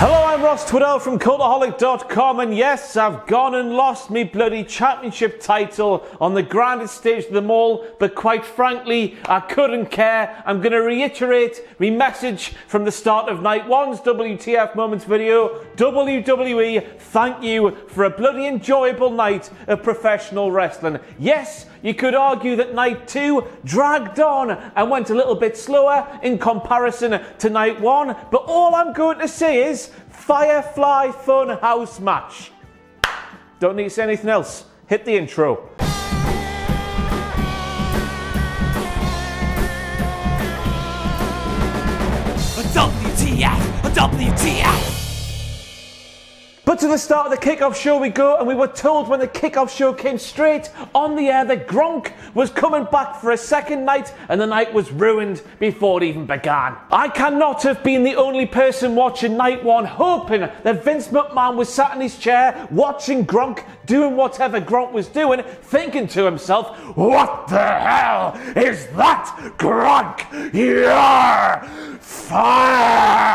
Hello, I'm Ross Tweddell from Cultaholic.com, and yes, I've gone and lost me bloody championship title on the grandest stage of them all, but quite frankly, I couldn't care. I'm going to reiterate my message from the start of night one's WTF Moments video. WWE, thank you for a bloody enjoyable night of professional wrestling. Yes, you could argue that night two dragged on and went a little bit slower in comparison to night one, but all I'm going to say is Firefly Fun House match. Don't need to say anything else. Hit the intro. WTF! WTF! To the start of the kickoff show we go, and we were told when the kickoff show came straight on the air that Gronk was coming back for a second night, and the night was ruined before it even began. I cannot have been the only person watching night one hoping that Vince McMahon was sat in his chair watching Gronk doing whatever Gronk was doing, thinking to himself, What the hell is that, Gronk? You're fired!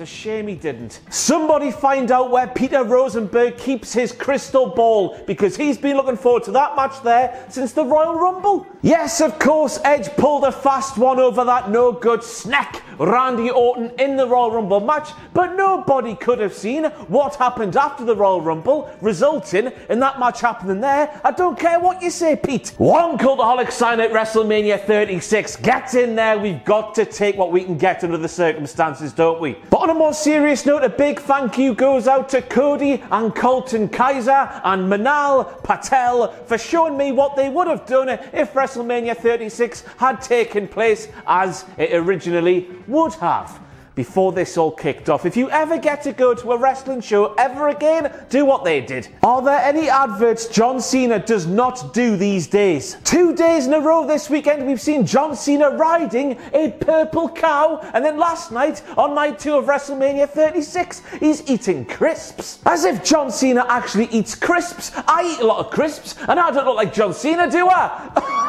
It's a shame he didn't. Somebody find out where Peter Rosenberg keeps his crystal ball because he's been looking forward to that match there since the Royal Rumble. Yes, of course, Edge pulled a fast one over that no good snack Randy Orton in the Royal Rumble match, but nobody could have seen what happened after the Royal Rumble, resulting in that match happening there. I don't care what you say, Pete. One Cultaholic sign at WrestleMania 36. Get in there. We've got to take what we can get under the circumstances, don't we? But on a more serious note, a big thank you goes out to Cody and Colton Kaiser and Manal Patel for showing me what they would have done if WrestleMania 36 had taken place as it originally would have before this all kicked off. If you ever get to go to a wrestling show ever again, do what they did. Are there any adverts John Cena does not do these days? Two days in a row this weekend, we've seen John Cena riding a purple cow, and then last night, on night two of WrestleMania 36, he's eating crisps. As if John Cena actually eats crisps. I eat a lot of crisps, and I don't look like John Cena, do I?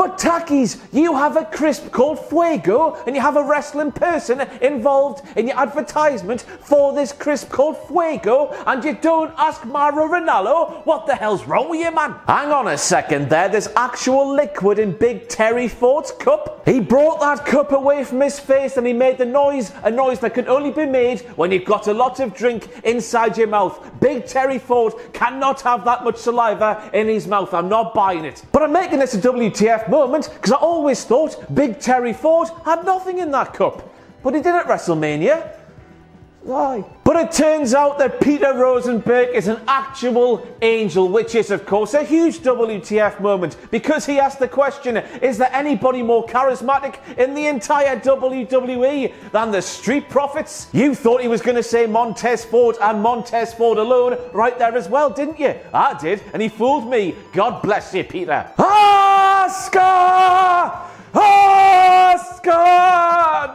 But Takis, you have a crisp called Fuego and you have a wrestling person involved in your advertisement for this crisp called Fuego and you don't ask Mauro Ranallo what the hell's wrong with you, man? Hang on a second there, there's actual liquid in Big Terry Ford's cup. He brought that cup away from his face and he made the noise, a noise that can only be made when you've got a lot of drink inside your mouth. Big Terry Ford cannot have that much saliva in his mouth. I'm not buying it. But I'm making this a WTF moment because I always thought Big Terry Ford had nothing in that cup. But he did at WrestleMania. Why? But it turns out that Peter Rosenberg is an actual angel, which is, of course, a huge WTF moment because he asked the question Is there anybody more charismatic in the entire WWE than the Street Profits? You thought he was going to say Montez Ford and Montez Ford alone right there as well, didn't you? I did, and he fooled me. God bless you, Peter. Oscar! Oscar!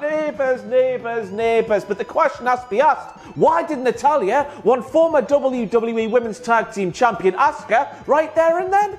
Neighbours, neighbours, neighbours. But the question has to be asked why did Natalya want former WWE Women's Tag Team Champion Asuka right there and then?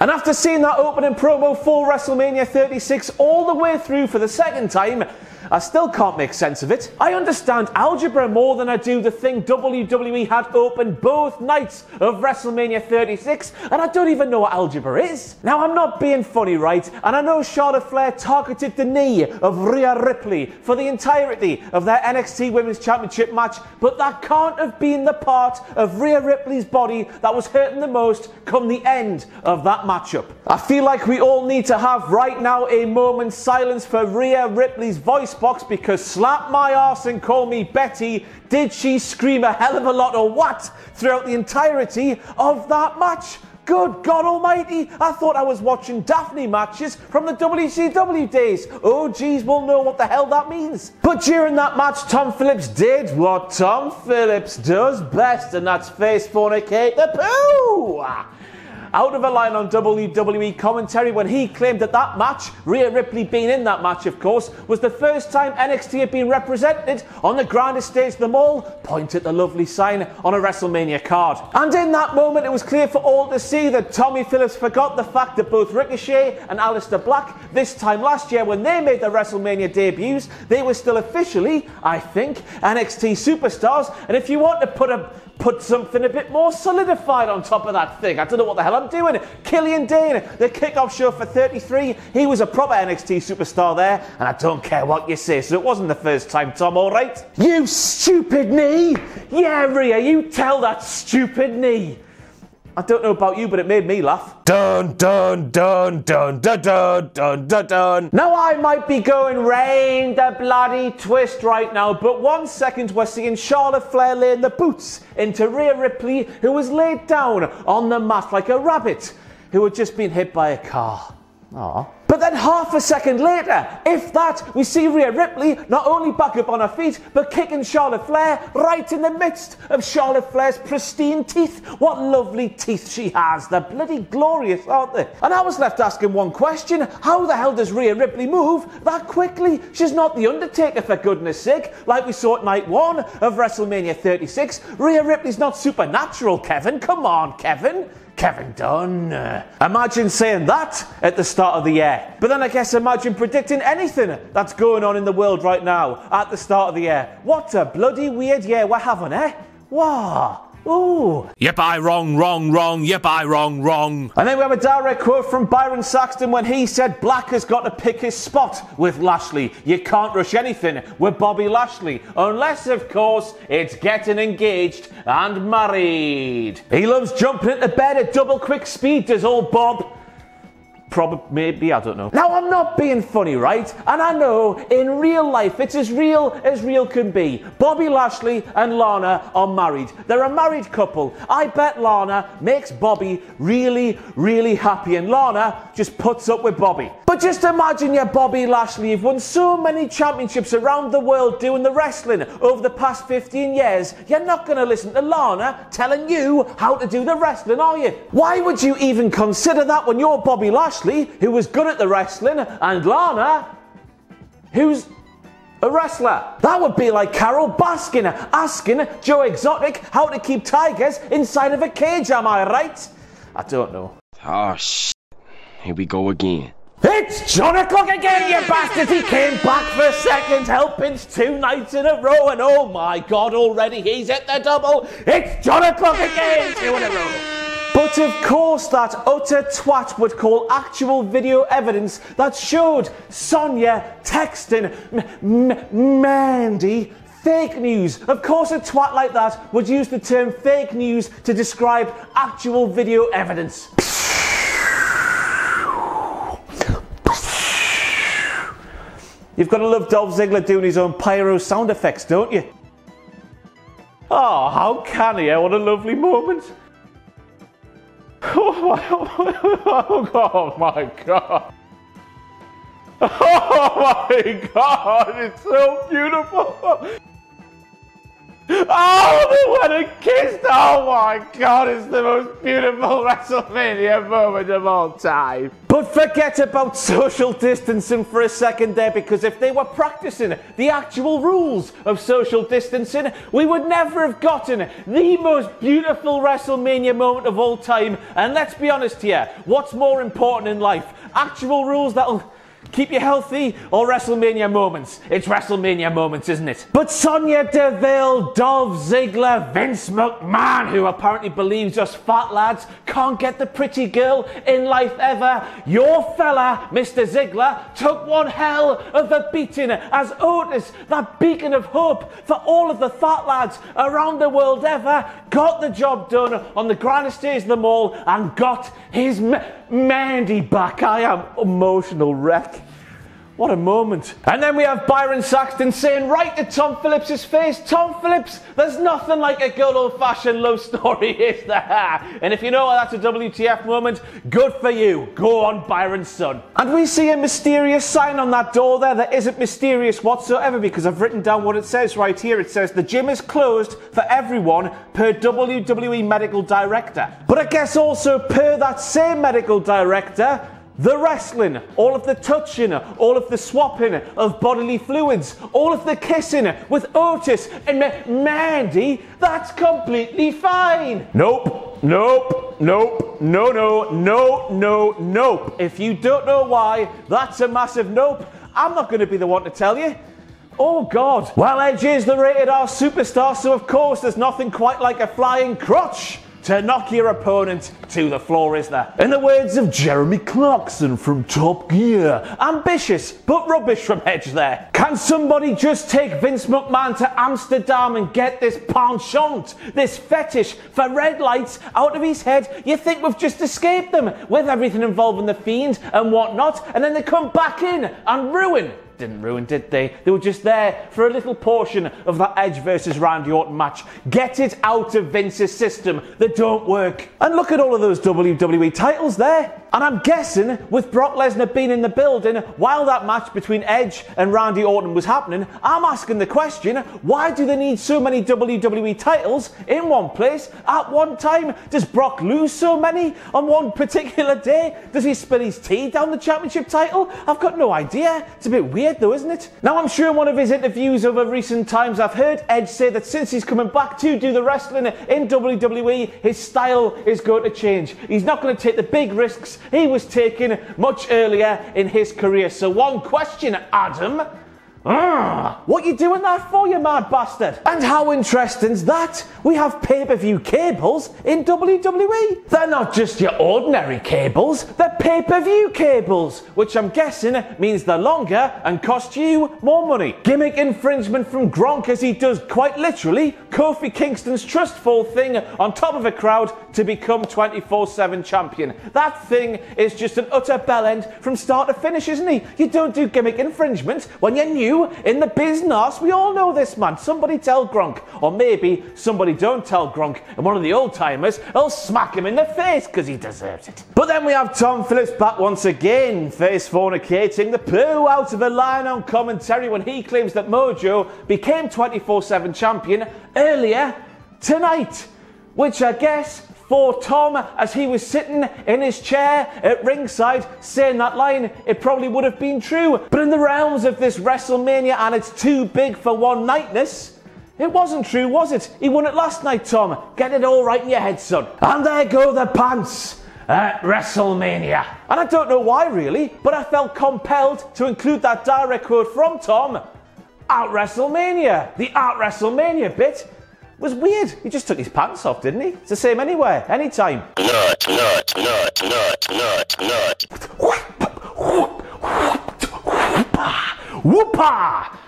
And after seeing that opening promo for WrestleMania 36 all the way through for the second time, I still can't make sense of it. I understand algebra more than I do the thing WWE had open both nights of WrestleMania 36, and I don't even know what algebra is. Now, I'm not being funny, right? And I know Charlotte Flair targeted the knee of Rhea Ripley for the entirety of their NXT Women's Championship match, but that can't have been the part of Rhea Ripley's body that was hurting the most come the end of that matchup. I feel like we all need to have right now a moment's silence for Rhea Ripley's voice box because slap my ass and call me Betty, did she scream a hell of a lot or what throughout the entirety of that match? Good God Almighty, I thought I was watching Daffney matches from the WCW days. Oh, geez, we'll know what the hell that means. But during that match, Tom Phillips did what Tom Phillips does best, and that's face fornicate the poo. Out of a line on WWE commentary when he claimed that that match, Rhea Ripley being in that match, of course, was the first time NXT had been represented on the grandest stage of them all. Point at the lovely sign on a WrestleMania card. And in that moment, it was clear for all to see that Tommy Phillips forgot the fact that both Ricochet and Aleister Black, this time last year when they made their WrestleMania debuts, they were still officially, I think, NXT superstars. And if you want to put a put something a bit more solidified on top of that thing. I don't know what the hell I'm doing. Killian Dain, the kickoff show for 33, he was a proper NXT superstar there, and I don't care what you say, so it wasn't the first time, Tom, alright? You stupid knee! Yeah, Rhea, you tell that stupid knee. I don't know about you, but it made me laugh. Dun dun dun dun dun dun dun dun dun. Now I might be going rain the bloody twist right now, but one second we're seeing Charlotte Flair laying the boots into Rhea Ripley, who was laid down on the mat like a rabbit who had just been hit by a car. Aww. But then half a second later, if that, we see Rhea Ripley not only back up on her feet, but kicking Charlotte Flair right in the midst of Charlotte Flair's pristine teeth. What lovely teeth she has. They're bloody glorious, aren't they? And I was left asking one question. How the hell does Rhea Ripley move that quickly? She's not the Undertaker, for goodness sake. Like we saw at night one of WrestleMania 36. Rhea Ripley's not supernatural, Kevin. Come on, Kevin. Kevin Dunn. Imagine saying that at the start of the year. But then I guess imagine predicting anything that's going on in the world right now at the start of the year. What a bloody weird year we're having, eh? Wow. Ooh. Yep, I wrong, wrong, wrong. Yep, I wrong, wrong. And then we have a direct quote from Byron Saxton when he said Black has got to pick his spot with Lashley. You can't rush anything with Bobby Lashley, unless, of course, it's getting engaged and married. He loves jumping into bed at double quick speed, does old Bob. Probably, maybe, I don't know. Now, I'm not being funny, right? And I know in real life it's as real as real can be. Bobby Lashley and Lana are married. They're a married couple. I bet Lana makes Bobby really, really happy, and Lana just puts up with Bobby. But just imagine you're Bobby Lashley. You've won so many championships around the world doing the wrestling over the past 15 years. You're not going to listen to Lana telling you how to do the wrestling, are you? Why would you even consider that when you're Bobby Lashley? Who was good at the wrestling, and Lana, who's a wrestler. That would be like Carole Baskin asking Joe Exotic how to keep tigers inside of a cage, am I right? I don't know. Oh, shit. Here we go again. It's John O'Clock again, you bastards! He came back for second helpings two nights in a row, and oh my god, already he's at the double! It's John O'Clock again, two in a row! But of course, that utter twat would call actual video evidence that showed Sonya texting M- M- Mandy fake news. Of course, a twat like that would use the term fake news to describe actual video evidence. You've got to love Dolph Ziggler doing his own pyro sound effects, don't you? Oh, how can he? What a lovely moment. Oh my, god. Oh my god, it's so beautiful. Oh, the wedding kiss! Oh my god, it's the most beautiful WrestleMania moment of all time. But forget about social distancing for a second there, because if they were practicing the actual rules of social distancing, we would never have gotten the most beautiful WrestleMania moment of all time. And let's be honest here, what's more important in life? Actual rules that'll Keep you healthy or WrestleMania moments? It's WrestleMania moments, isn't it? But Sonya Deville, Dolph Ziggler, Vince McMahon, who apparently believes us fat lads can't get the pretty girl in life ever, your fella, Mr. Ziggler, took one hell of a beating as Otis, that beacon of hope for all of the fat lads around the world ever, got the job done on the grandest stage of them all and got his. Mandy back. I am emotional wreck. What a moment. And then we have Byron Saxton saying right to Tom Phillips' face, Tom Phillips, there's nothing like a good old fashioned love story, is there? And if you know that's a WTF moment, good for you. Go on, Byron's son. And we see a mysterious sign on that door there that isn't mysterious whatsoever because I've written down what it says right here. It says the gym is closed for everyone per WWE medical director. But I guess also per that same medical director, the wrestling, all of the touching, all of the swapping of bodily fluids, all of the kissing with Otis and Mandy, that's completely fine. Nope, nope, nope, no, no, no, no, nope. If you don't know why, that's a massive nope. I'm not going to be the one to tell you. Oh God. Well, Edge is the rated R superstar, so of course there's nothing quite like a flying crotch to knock your opponent to the floor, is there? In the words of Jeremy Clarkson from Top Gear, ambitious but rubbish from Edge there. Can somebody just take Vince McMahon to Amsterdam and get this penchant, this fetish for red lights out of his head? You think we've just escaped them with everything involving the Fiend and whatnot, and then they come back in and ruin didn't ruin, did they? They were just there for a little portion of that Edge versus Randy Orton match. Get it out of Vince's system that don't work. And look at all of those WWE titles there. And I'm guessing with Brock Lesnar being in the building while that match between Edge and Randy Orton was happening, I'm asking the question why do they need so many WWE titles in one place at one time? Does Brock lose so many on one particular day? Does he spill his tea down the championship title? I've got no idea. It's a bit weird though, isn't it? Now, I'm sure in one of his interviews over recent times, I've heard Edge say that since he's coming back to do the wrestling in WWE, his style is going to change. He's not going to take the big risks he was taken much earlier in his career. So, one question, Adam. Ah, what you doing that for, you mad bastard? And how interesting's that? We have pay-per-view cables in WWE. They're not just your ordinary cables, they're pay-per-view cables, which I'm guessing means they're longer and cost you more money. Gimmick infringement from Gronk as he does quite literally Kofi Kingston's trust fall thing on top of a crowd to become 24-7 champion. That thing is just an utter bell end from start to finish, isn't he? You don't do gimmick infringement when you're new in the business. We all know this, man. Somebody tell Gronk. Or maybe somebody don't tell Gronk, and one of the old timers will smack him in the face because he deserves it. But then we have Tom Phillips back once again, face fornicating the poo out of a line on commentary when he claims that Mojo became 24 7 champion earlier tonight. Which I guess for Tom as he was sitting in his chair at ringside saying that line, it probably would have been true. But in the realms of this WrestleMania and it's too big for one nightness, it wasn't true, was it? He won it last night, Tom. Get it all right in your head, son. And there go the pants at WrestleMania. And I don't know why, really, but I felt compelled to include that direct quote from Tom at WrestleMania. The at WrestleMania bit was weird. He just took his pants off, didn't he? It's the same anywhere, anytime. Nut, nut, nut, nut, nut, nut. Whoopah!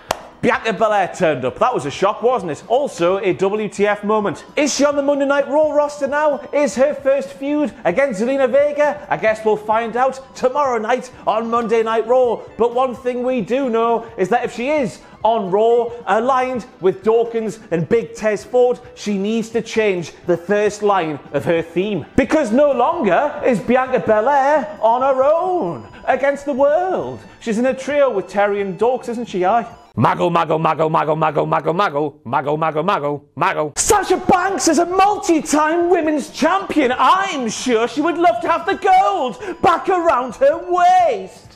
Bianca Belair turned up. That was a shock, wasn't it? Also, a WTF moment. Is she on the Monday Night Raw roster now? Is her first feud against Zelina Vega? I guess we'll find out tomorrow night on Monday Night Raw. But one thing we do know is that if she is on Raw, aligned with Dawkins and Big Tez Ford, she needs to change the first line of her theme. Because no longer is Bianca Belair on her own against the world. She's in a trio with Terry and Dawkins, isn't she? Aye. Mago, mago, mago, mago, mago, mago, mago, mago, mago, mago, mago. Sasha Banks is a multi-time women's champion. I'm sure she would love to have the gold back around her waist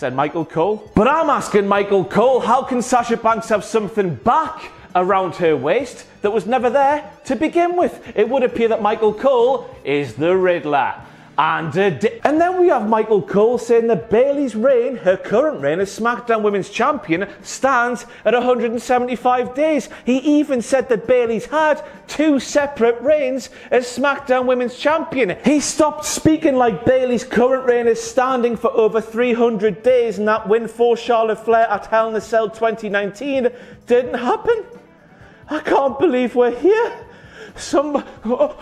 said Michael Cole. But I'm asking Michael Cole, how can Sasha Banks have something back around her waist that was never there to begin with? It would appear that Michael Cole is the Riddler. And, uh, and then we have Michael Cole saying that Bayley's reign, her current reign as SmackDown Women's Champion, stands at 175 days. He even said that Bayley's had two separate reigns as SmackDown Women's Champion. He stopped speaking like Bayley's current reign is standing for over 300 days and that win for Charlotte Flair at Hell in a Cell 2019 didn't happen. I can't believe we're here. Some. Oh.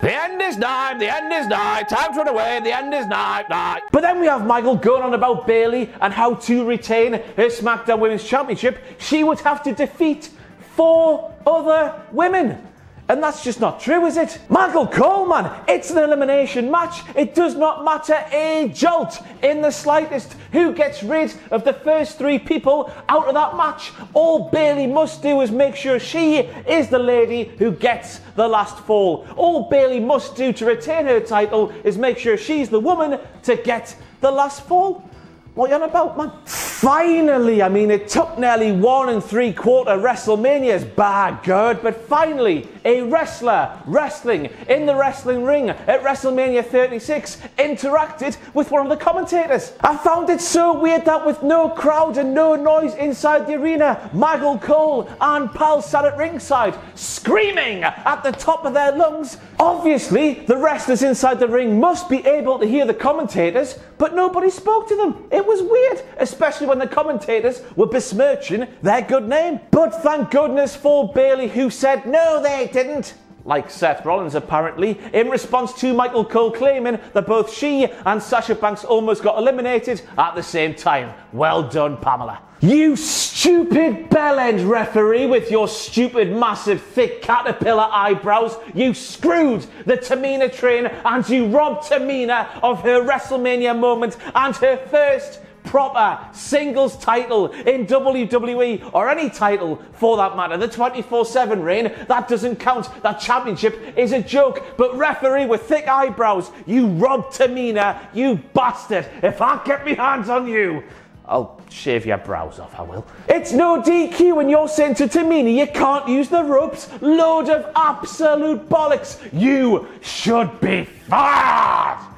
The end is nigh, the end is nigh, time to run away, the end is nigh, nigh. But then we have Michael going on about Bayley and how to retain her SmackDown Women's Championship, she would have to defeat four other women. And that's just not true, is it? Michael Coleman, it's an elimination match. It does not matter a jolt in the slightest who gets rid of the first three people out of that match. All Bayley must do is make sure she is the lady who gets the last fall. All Bayley must do to retain her title is make sure she's the woman to get the last fall. What you on about, man? Finally, I mean, it took nearly one and three quarter WrestleManias, bad good, but finally, a wrestler wrestling in the wrestling ring at WrestleMania 36 interacted with one of the commentators. I found it so weird that with no crowd and no noise inside the arena, Michael Cole and Pal sat at ringside, screaming at the top of their lungs. Obviously, the wrestlers inside the ring must be able to hear the commentators, but nobody spoke to them. It was weird, especially when the commentators were besmirching their good name. But thank goodness for Bayley, who said, no, they didn't. Like Seth Rollins, apparently, in response to Michael Cole claiming that both she and Sasha Banks almost got eliminated at the same time. Well done, Pamela. You stupid bellend referee with your stupid, massive, thick caterpillar eyebrows. You screwed the Tamina train and you robbed Tamina of her WrestleMania moment and her first proper singles title in WWE or any title for that matter. The 24 7 reign, that doesn't count. That championship is a joke. But referee with thick eyebrows, you robbed Tamina, you bastard. If I get my hands on you, I'll shave your brows off, I will. It's no DQ when you're saying to Tamina you can't use the ropes. Load of absolute bollocks. You should be fired.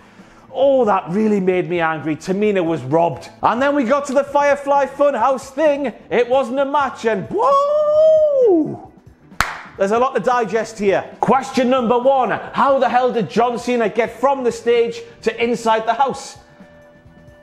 Oh, that really made me angry. Tamina was robbed. And then we got to the Firefly Funhouse thing. It wasn't a match, and whoa! There's a lot to digest here. Question number one How the hell did John Cena get from the stage to inside the house?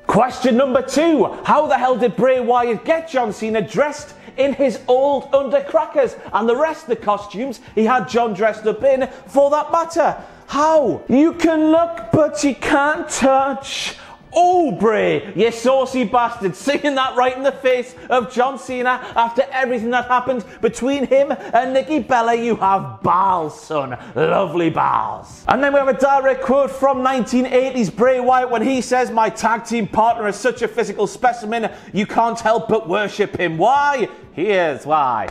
Question number two How the hell did Bray Wyatt get John Cena dressed in his old undercrackers and the rest of the costumes he had John dressed up in for that matter? How? You can look, but you can't touch. Oh, Bray, you saucy bastard, singing that right in the face of John Cena after everything that happened between him and Nikki Bella. You have balls, son. Lovely balls. And then we have a direct quote from 1980s Bray Wyatt when he says, My tag team partner is such a physical specimen, you can't help but worship him. Why? Here's why.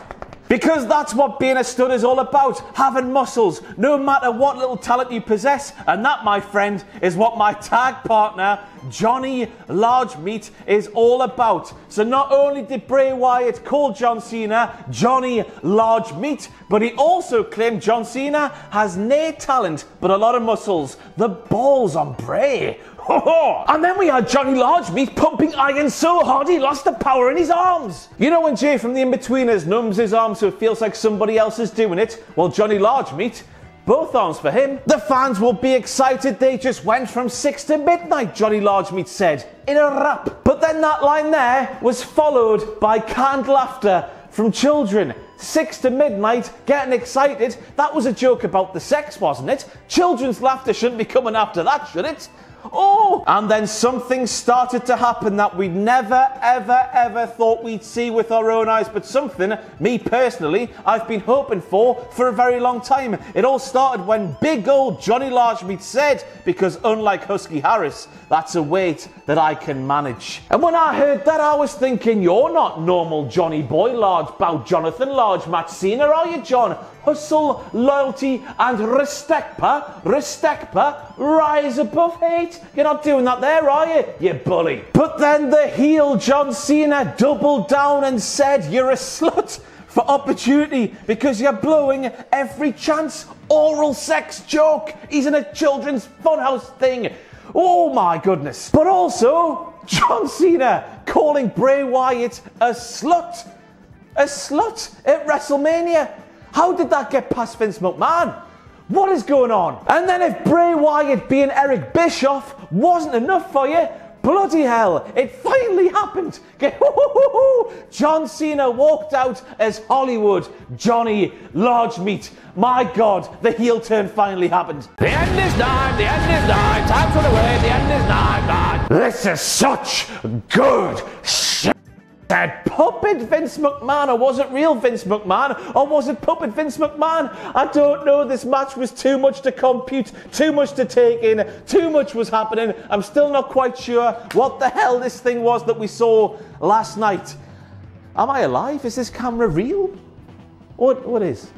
Because that's what being a stud is all about having muscles, no matter what little talent you possess. And that, my friend, is what my tag partner, Johnny Large Meat, is all about. So not only did Bray Wyatt call John Cena Johnny Large Meat, but he also claimed John Cena has no talent but a lot of muscles. The balls on Bray. And then we had Johnny Large Meat pumping iron so hard he lost the power in his arms. You know when Jay from the Inbetweeners numbs his arms so it feels like somebody else is doing it? Well, Johnny Large Meat both arms for him. The fans will be excited they just went from 6 to midnight, Johnny Large Meat said, in a rap. But then that line there was followed by canned laughter from children. 6 to midnight, getting excited. That was a joke about the sex, wasn't it? Children's laughter shouldn't be coming after that, should it? Oh! And then something started to happen that we'd never, ever, ever thought we'd see with our own eyes, but something, me personally, I've been hoping for for a very long time. It all started when big old Johnny Largemeat said, because unlike Husky Harris, that's a weight that I can manage. And when I heard that, I was thinking, you're not normal Johnny Boy Large, bout Jonathan Large, Matt Cena, are you, John? Hustle, loyalty, and respect, pa. Respect, pa. Rise above hate. You're not doing that there, are you, you bully? But then the heel John Cena doubled down and said, You're a slut for opportunity because you're blowing every chance. Oral sex joke. He's in a children's funhouse thing. Oh my goodness. But also, John Cena calling Bray Wyatt a slut. A slut at WrestleMania. How did that get past Vince McMahon? What is going on? And then if Bray Wyatt being Eric Bischoff wasn't enough for you, bloody hell, it finally happened. John Cena walked out as Hollywood Johnny Large Meat. My God, the heel turn finally happened. The end is nigh, the end is nigh, time run away, the end is nigh, nigh. This is such good shit. Said puppet Vince McMahon, or was it real Vince McMahon, or was it puppet Vince McMahon? I don't know. This match was too much to compute, too much to take in, too much was happening. I'm still not quite sure what the hell this thing was that we saw last night. Am I alive? Is this camera real? What, what is?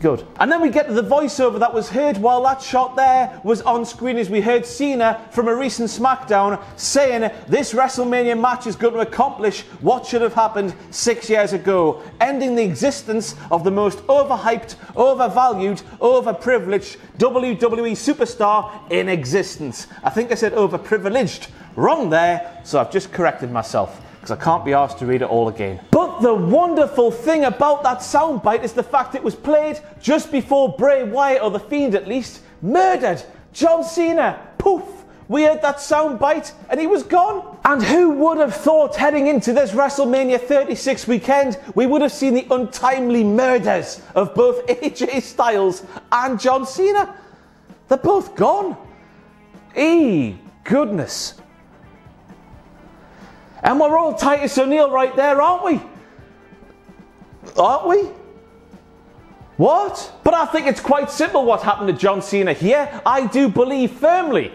Good. And then we get to the voiceover that was heard while that shot there was on screen as we heard Cena from a recent SmackDown saying this WrestleMania match is going to accomplish what should have happened six years ago, ending the existence of the most overhyped, overvalued, overprivileged WWE superstar in existence. I think I said overprivileged. Wrong there, so I've just corrected myself because I can't be asked to read it all again. But the wonderful thing about that soundbite is the fact it was played just before Bray Wyatt, or The Fiend at least, murdered John Cena. Poof! We heard that soundbite and he was gone. And who would have thought heading into this WrestleMania 36 weekend, we would have seen the untimely murders of both AJ Styles and John Cena? They're both gone. E goodness. And we're all Titus O'Neil right there, aren't we? Aren't we? What? But I think it's quite simple what happened to John Cena here. I do believe firmly,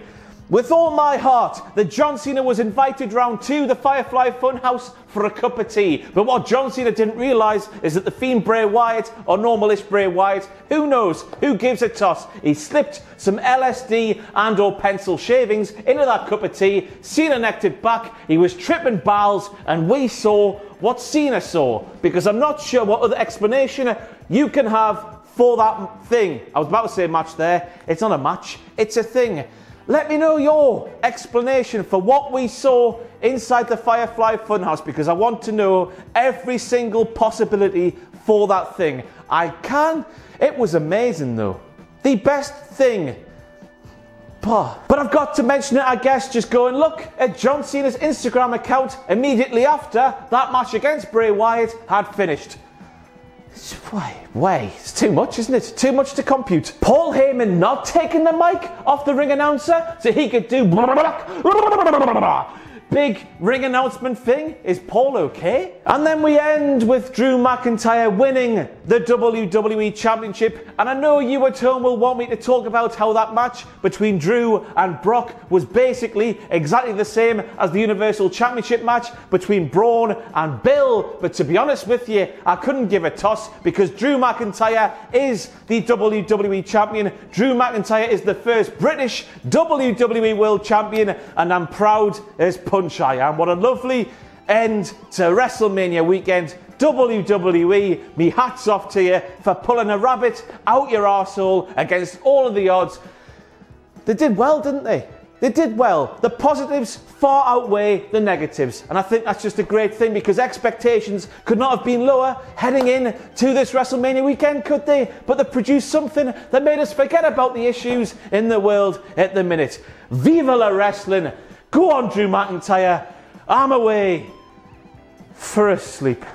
with all my heart, that John Cena was invited round to the Firefly Funhouse for a cup of tea. But what John Cena didn't realise is that the Fiend Bray Wyatt, or normalish Bray Wyatt, who knows, who gives a toss, he slipped some LSD and or pencil shavings into that cup of tea, Cena necked it back, he was tripping balls, and we saw what Cena saw. Because I'm not sure what other explanation you can have for that thing. I was about to say match there. It's not a match, it's a thing. Let me know your explanation for what we saw inside the Firefly Funhouse because I want to know every single possibility for that thing. I can. It was amazing though. The best thing. But I've got to mention it, I guess, just go and look at John Cena's Instagram account immediately after that match against Bray Wyatt had finished. Why, way, it's too much, isn't it? Too much to compute. Paul Heyman not taking the mic off the ring announcer so he could do big ring announcement thing. Is Paul okay? And then we end with Drew McIntyre winning the WWE Championship. And I know you at home will want me to talk about how that match between Drew and Brock was basically exactly the same as the Universal Championship match between Braun and Bill. But to be honest with you, I couldn't give a toss because Drew McIntyre is the WWE Champion. Drew McIntyre is the first British WWE World Champion, and I'm proud as punch I am. What a lovely end to WrestleMania weekend. WWE, me hats off to you for pulling a rabbit out your arsehole against all of the odds. They did well, didn't they? They did well. The positives far outweigh the negatives. And I think that's just a great thing because expectations could not have been lower heading in to this WrestleMania weekend, could they? But they produced something that made us forget about the issues in the world at the minute. Viva la wrestling! Go on, Drew McIntyre. I'm away for a sleep.